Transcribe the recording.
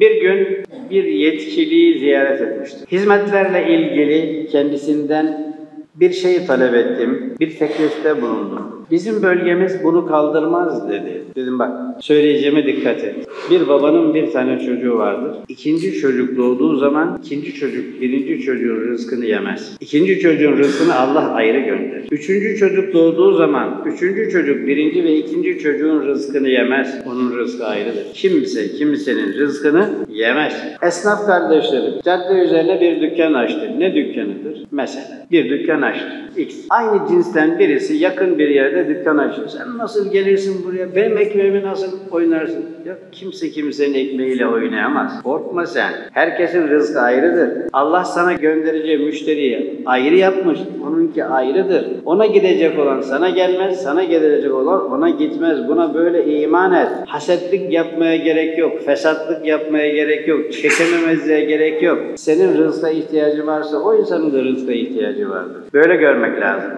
Bir gün bir yetkiliyi ziyaret etmiştim. Hizmetlerle ilgili kendisinden bir şey talep ettim, bir teklifte bulundum. Bizim bölgemiz bunu kaldırmaz dedi. Dedim bak söyleyeceğime dikkat et. Bir babanın bir tane çocuğu vardır. İkinci çocuk doğduğu zaman ikinci çocuk birinci çocuğun rızkını yemez. İkinci çocuğun rızkını Allah ayrı gönderir. Üçüncü çocuk doğduğu zaman üçüncü çocuk birinci ve ikinci çocuğun rızkını yemez. Onun rızkı ayrıdır. Kimse kimsenin rızkını yemez. Esnaf kardeşlerim cadde üzerine bir dükkan açtı. Ne dükkanıdır? Mesela bir dükkan açtı. X. Aynı cinsten birisi yakın bir yerde dükkan açıyor. Sen nasıl gelirsin buraya? Benim ekmeğimi nasıl oynarsın? Ya kimse kimsenin ekmeğiyle oynayamaz. Korkma sen. Herkesin rızkı ayrıdır. Allah sana göndereceği müşteriyi ayrı yapmış. Onunki ayrıdır. Ona gidecek olan sana gelmez, sana gelecek olan ona gitmez. Buna böyle iman et. Hasetlik yapmaya gerek yok. Fesatlık yapmaya gerek yok. Çekememezliğe gerek yok. Senin rızka ihtiyacı varsa o insanın da rızka ihtiyacı vardır. Böyle görmek lazım.